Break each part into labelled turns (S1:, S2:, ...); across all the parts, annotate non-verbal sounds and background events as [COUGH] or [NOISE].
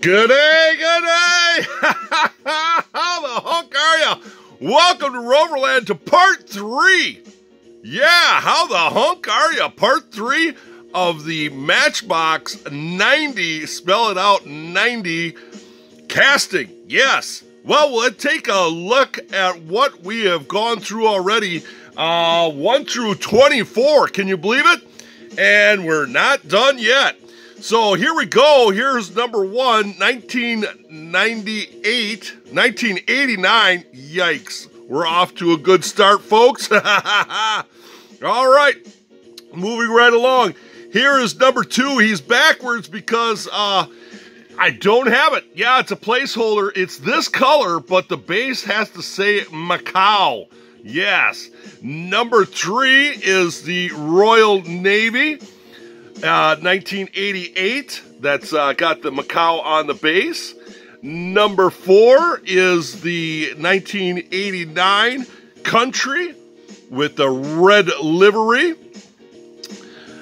S1: Good day, good day! [LAUGHS] How the hunk are you? Welcome to Rover Land to part three. Yeah, how the hunk are you? Part three of the Matchbox 90, spell it out 90 casting. Yes. Well, let's take a look at what we have gone through already. Uh, 1 through 24. Can you believe it? And we're not done yet. So here we go. Here's number one, 1998, 1989. Yikes. We're off to a good start, folks. [LAUGHS] All right. Moving right along. Here is number two. He's backwards because uh, I don't have it. Yeah, it's a placeholder. It's this color, but the base has to say Macau. Yes. Number three is the Royal Navy. Uh, 1988, that's uh, got the Macau on the base. Number four is the 1989 Country with the red livery.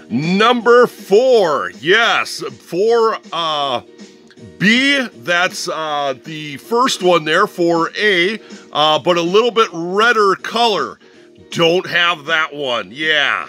S1: Number four, yes, for uh, B, that's uh, the first one there for A, uh, but a little bit redder color. Don't have that one, yeah.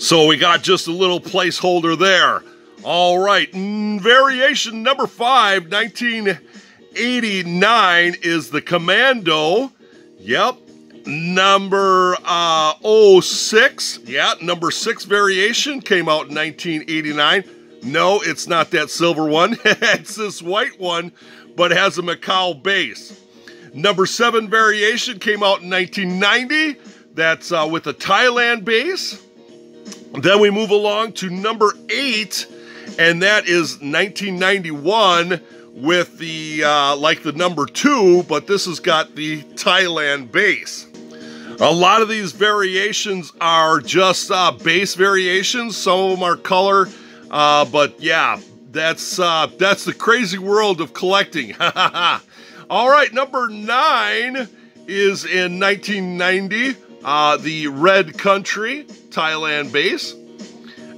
S1: So we got just a little placeholder there. All right, mm, variation number five, 1989 is the Commando. Yep. Number uh, 06, yeah, number six variation came out in 1989. No, it's not that silver one. [LAUGHS] it's this white one, but has a Macau base. Number seven variation came out in 1990. That's uh, with a Thailand base. Then we move along to number eight, and that is 1991 with the uh, like the number two, but this has got the Thailand base. A lot of these variations are just uh, base variations. Some of them are color, uh, but yeah, that's uh, that's the crazy world of collecting. [LAUGHS] All right, number nine is in 1990, uh, the Red Country Thailand base.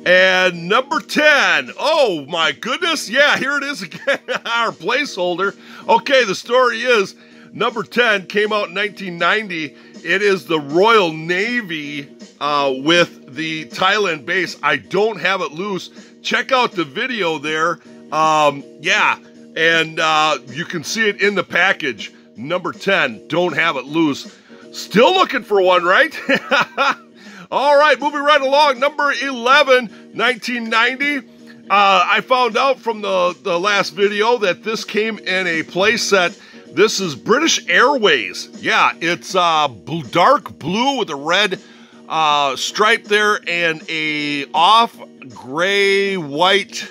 S1: And number 10, oh my goodness, yeah, here it is again, [LAUGHS] our placeholder. Okay, the story is number 10 came out in 1990. It is the Royal Navy uh, with the Thailand base. I don't have it loose. Check out the video there. Um, yeah, and uh, you can see it in the package. Number 10, don't have it loose. Still looking for one, right? [LAUGHS] All right, moving right along. Number 11, 1990. Uh, I found out from the, the last video that this came in a playset. This is British Airways. Yeah, it's uh, blue, dark blue with a red uh, stripe there and a off gray white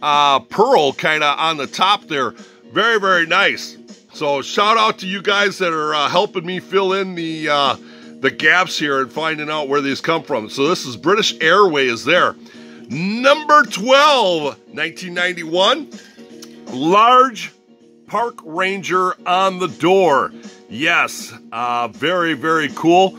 S1: uh, pearl kind of on the top there. Very, very nice. So shout out to you guys that are uh, helping me fill in the uh, the gaps here and finding out where these come from. So this is British Airways there. Number 12, 1991. Large park ranger on the door. Yes, uh, very, very cool.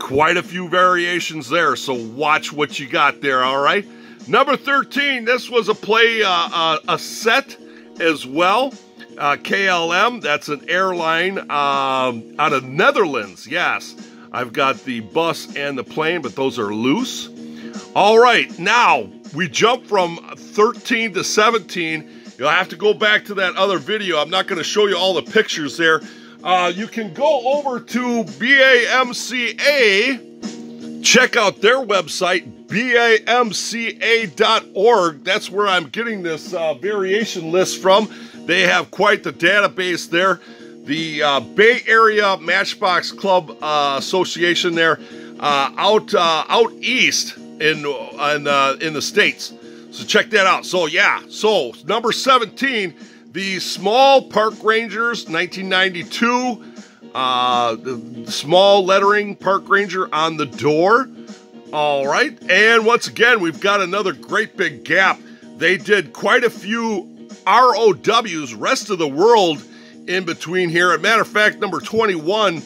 S1: Quite a few variations there, so watch what you got there, all right? Number 13, this was a play, uh, uh, a set as well. Uh, KLM, that's an airline um, out of Netherlands, yes. I've got the bus and the plane, but those are loose. All right, now we jump from 13 to 17. You'll have to go back to that other video. I'm not going to show you all the pictures there. Uh, you can go over to BAMCA, check out their website, BAMCA.org. That's where I'm getting this uh, variation list from. They have quite the database there the uh, Bay Area Matchbox Club uh, Association there uh, out uh, out east in in, uh, in the states. So check that out. So yeah, so number 17, the Small Park Rangers 1992 uh, the small lettering Park Ranger on the door. All right. And once again, we've got another great big gap. They did quite a few ROWs, rest of the world in between here. As a matter of fact, number 21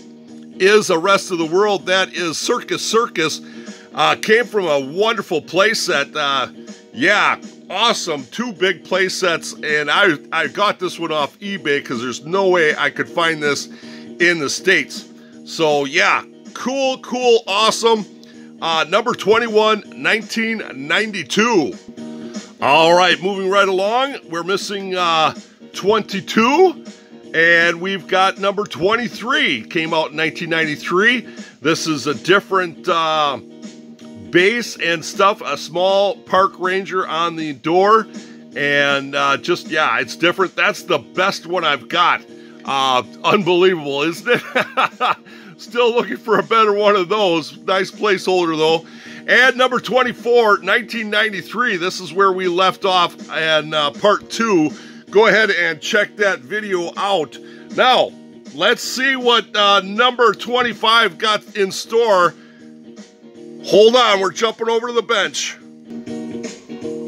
S1: is a rest of the world. That is Circus Circus. Uh, came from a wonderful playset. Uh, yeah, awesome two big play sets, and I I got this one off eBay because there's no way I could find this in the states. So yeah, cool, cool, awesome. Uh, number 21, 1992. All right, moving right along. We're missing uh, 22, and we've got number 23. Came out in 1993. This is a different uh, base and stuff. A small park ranger on the door, and uh, just yeah, it's different. That's the best one I've got. Uh, unbelievable, isn't it? [LAUGHS] Still looking for a better one of those. Nice placeholder, though. And number 24, 1993. This is where we left off in uh, part two. Go ahead and check that video out. Now, let's see what uh, number 25 got in store. Hold on, we're jumping over to the bench.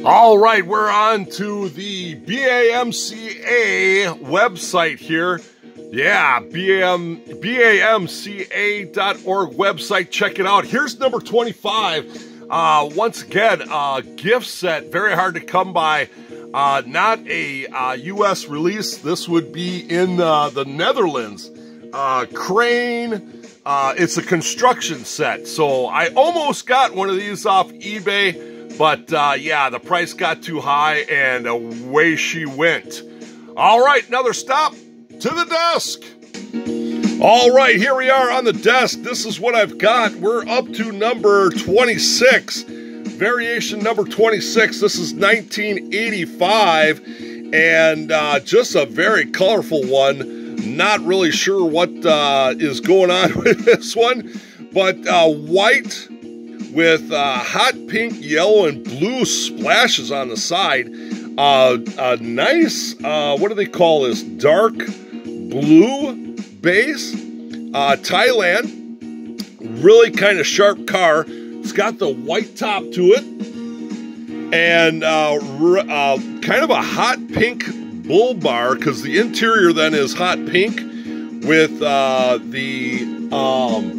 S1: All right, we're on to the BAMCA website here. Yeah, BAM, BAMCA.org website. Check it out. Here's number 25. Uh, once again, uh, gift set. Very hard to come by. Uh, not a uh, U.S. release. This would be in uh, the Netherlands. Uh, crane. Uh, it's a construction set. So I almost got one of these off eBay. But uh, yeah, the price got too high and away she went. All right, another stop to the desk. All right, here we are on the desk. This is what I've got. We're up to number 26, variation number 26. This is 1985, and uh, just a very colorful one. Not really sure what uh, is going on [LAUGHS] with this one, but uh, white with uh, hot pink, yellow, and blue splashes on the side. Uh, a nice, uh, what do they call this? Dark blue base. Uh, Thailand, really kind of sharp car. It's got the white top to it, and uh, uh, kind of a hot pink bull bar because the interior then is hot pink with uh, the um,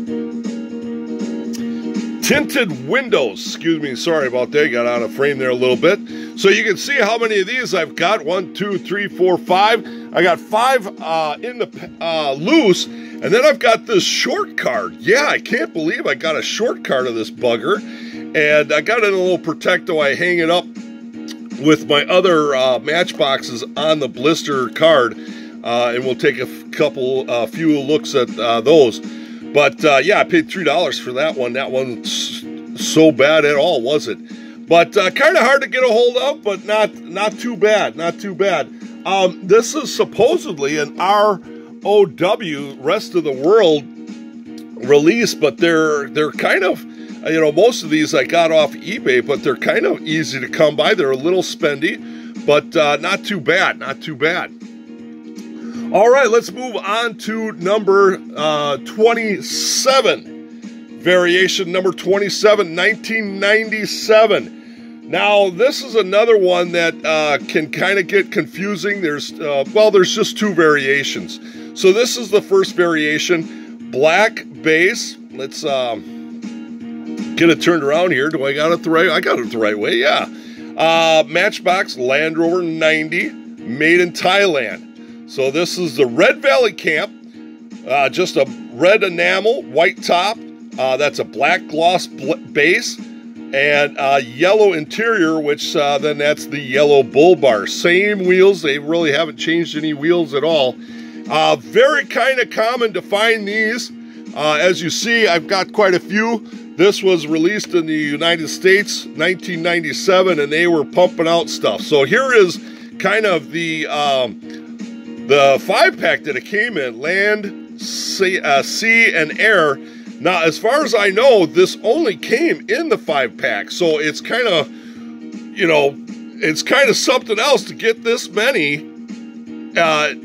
S1: tinted windows. Excuse me, sorry about that. Got out of frame there a little bit. So you can see how many of these I've got. One, two, three, four, five. I got five uh, in the uh, loose, and then I've got this short card. Yeah, I can't believe I got a short card of this bugger, and I got it in a little protecto. I hang it up with my other uh, matchboxes on the blister card, uh, and we'll take a couple, a few looks at uh, those. But uh, yeah, I paid three dollars for that one. That one's so bad at all, was it? But kind of hard to get a hold of, but not not too bad, not too bad. Um, this is supposedly an ROW, rest of the world release, but they're they're kind of you know most of these I got off eBay, but they're kind of easy to come by. They're a little spendy, but uh, not too bad, not too bad. All right, let's move on to number uh, 27. Variation number 27, 1997. Now, this is another one that uh, can kind of get confusing. There's, uh, well, there's just two variations. So this is the first variation, black base. Let's um, get it turned around here. Do I got it the right? I got it the right way. Yeah. Uh, Matchbox Land Rover 90, made in Thailand. So this is the Red Valley Camp. Uh, just a red enamel, white top. Uh, that's a black gloss base and uh, yellow interior, which uh, then that's the yellow bull bar. Same wheels, they really haven't changed any wheels at all. Uh, very kind of common to find these. Uh, as you see, I've got quite a few. This was released in the United States 1997, and they were pumping out stuff. So here is kind of the um, the five pack that it came in land, sea, uh, sea and air. Now, as far as I know, this only came in the five pack, so it's kind of, you know, it's kind of something else to get this many, uh,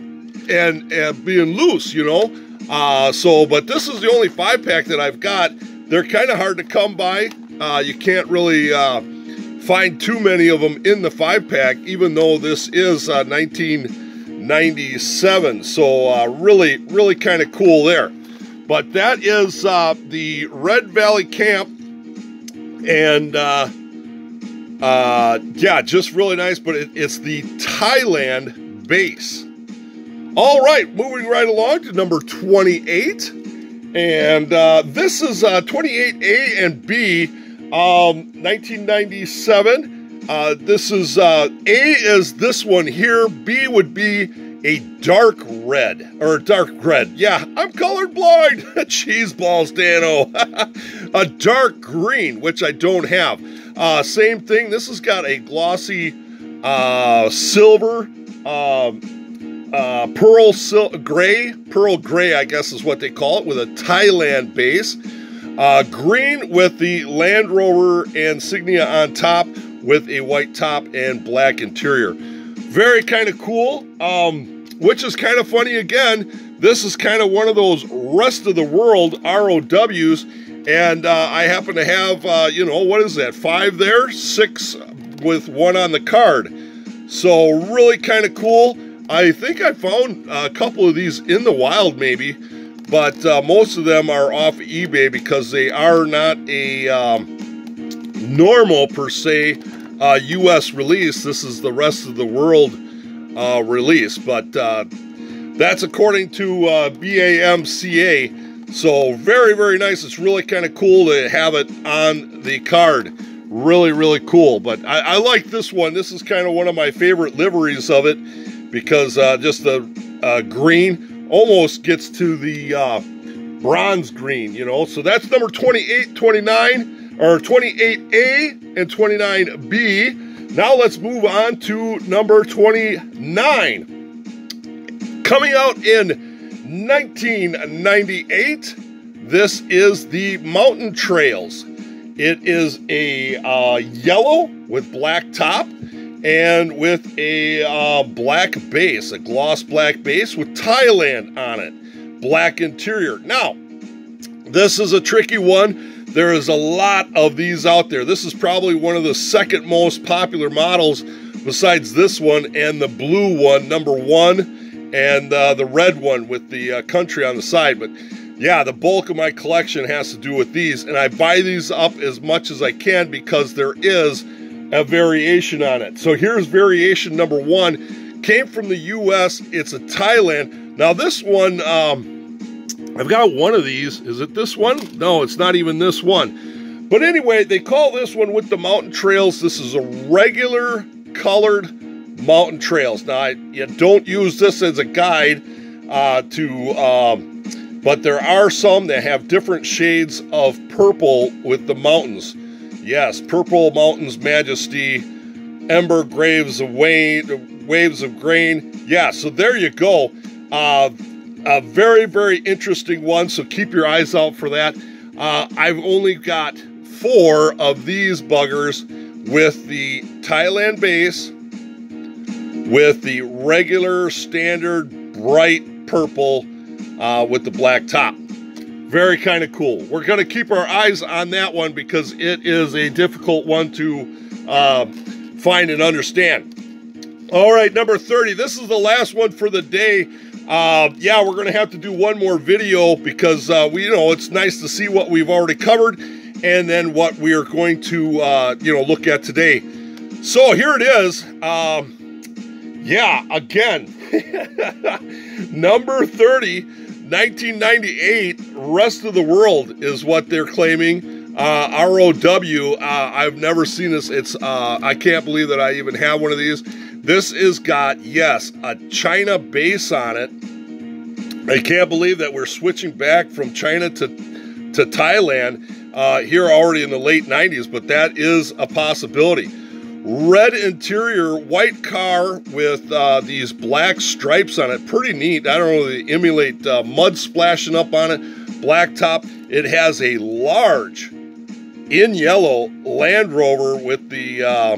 S1: and and being loose, you know. Uh, so, but this is the only five pack that I've got. They're kind of hard to come by. Uh, you can't really uh, find too many of them in the five pack, even though this is uh, 19- 97. So uh, really, really kind of cool there. But that is uh, the Red Valley Camp, and uh, uh, yeah, just really nice. But it, it's the Thailand base. All right, moving right along to number 28, and uh, this is uh, 28A and B, um, 1997. Uh, this is uh, A is this one here. B would be a dark red or dark red. Yeah, I'm colorblind. [LAUGHS] Cheese balls, Dano. [LAUGHS] a dark green, which I don't have. Uh, same thing. This has got a glossy uh, silver. Um, uh, pearl sil- gray, pearl gray, I guess is what they call it, with a Thailand base. Uh, green with the Land Rover insignia on top with a white top and black interior. Very kind of cool, um, which is kind of funny again. This is kind of one of those rest of the world ROWs, and uh, I happen to have, uh, you know, what is that, five there? Six with one on the card. So, really kind of cool. I think I found a couple of these in the wild, maybe, but uh, most of them are off eBay because they are not a um, normal, per se, uh, U.S. release. This is the rest of the world uh, release, but uh, that's according to uh, BAMCA. So, very, very nice. It's really kind of cool to have it on the card. Really, really cool. But I, I like this one. This is kind of one of my favorite liveries of it because uh, just the uh, green almost gets to the uh, bronze green, you know. So that's number 28, 29, or 28A and 29B. Now let's move on to number 29. Coming out in 1998, this is the Mountain Trails. It is a uh, yellow with black top and with a uh, black base, a gloss black base with Thailand on it, black interior. Now, this is a tricky one. There is a lot of these out there. This is probably one of the second most popular models besides this one and the blue one, number one, and uh, the red one with the uh, country on the side. But yeah, the bulk of my collection has to do with these, and I buy these up as much as I can because there is a variation on it. So here's variation number one. Came from the U.S. It's a Thailand. Now this one, um, I've got one of these. Is it this one? No, it's not even this one. But anyway, they call this one with the mountain trails. This is a regular colored mountain trails. Now, I, you don't use this as a guide uh, to, um, but there are some that have different shades of purple with the mountains. Yes, Purple Mountains Majesty, Ember Graves of Wayne, Waves of Grain. Yeah, so there you go. Uh, a very, very interesting one, so keep your eyes out for that. Uh, I've only got four of these buggers with the Thailand base, with the regular standard bright purple uh, with the black top. Very kind of cool. We're going to keep our eyes on that one because it is a difficult one to uh, find and understand. All right, number 30. This is the last one for the day. Uh, yeah, we're going to have to do one more video because uh, we, you know, it's nice to see what we've already covered and then what we are going to, uh, you know, look at today. So here it is. Um, yeah, again, [LAUGHS] number 30 1998, rest of the world is what they're claiming. Uh, ROW, uh, I've never seen this. It's uh, I can't believe that I even have one of these. This is got yes a China base on it. I can't believe that we're switching back from China to to Thailand uh, here already in the late 90s, but that is a possibility red interior, white car with uh, these black stripes on it. Pretty neat. I don't know, they emulate uh, mud splashing up on it. Black top. It has a large, in yellow, Land Rover with the uh,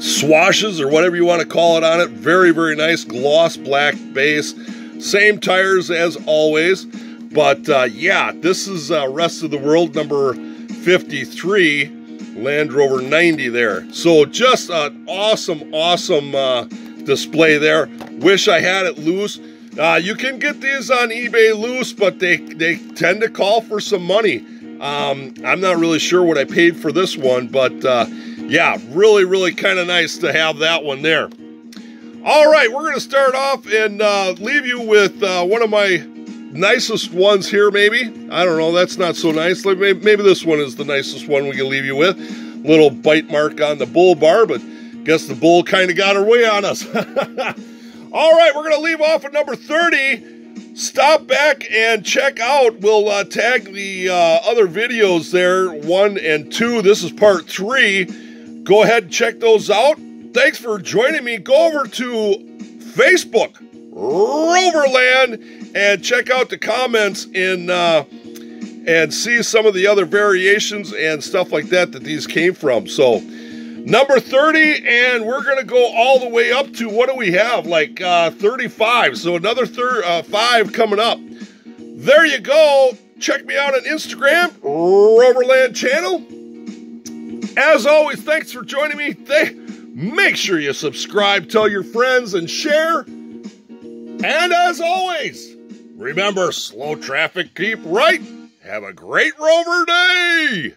S1: swashes or whatever you want to call it on it. Very, very nice gloss black base. Same tires as always. But uh, yeah, this is uh, Rest of the World number 53 Land Rover 90 there. So just an awesome, awesome uh, display there. Wish I had it loose. Uh, you can get these on eBay loose, but they, they tend to call for some money. Um, I'm not really sure what I paid for this one, but uh, yeah, really, really kind of nice to have that one there. All right, we're going to start off and uh, leave you with uh, one of my nicest ones here, maybe. I don't know, that's not so nice. Maybe, maybe this one is the nicest one we can leave you with. Little bite mark on the bull bar, but guess the bull kind of got her way on us. [LAUGHS] All right, we're going to leave off at number 30. Stop back and check out. We'll uh, tag the uh, other videos there, one and two. This is part three. Go ahead and check those out. Thanks for joining me. Go over to Facebook, Rover Land, and check out the comments in uh, and see some of the other variations and stuff like that that these came from. So number 30 and we're going to go all the way up to what do we have like uh, 35 so another thir- uh, five coming up there you go check me out on instagram roverland channel as always thanks for joining me. Th- make sure you subscribe tell your friends and share. And as always remember slow traffic keep right. Have a great rover day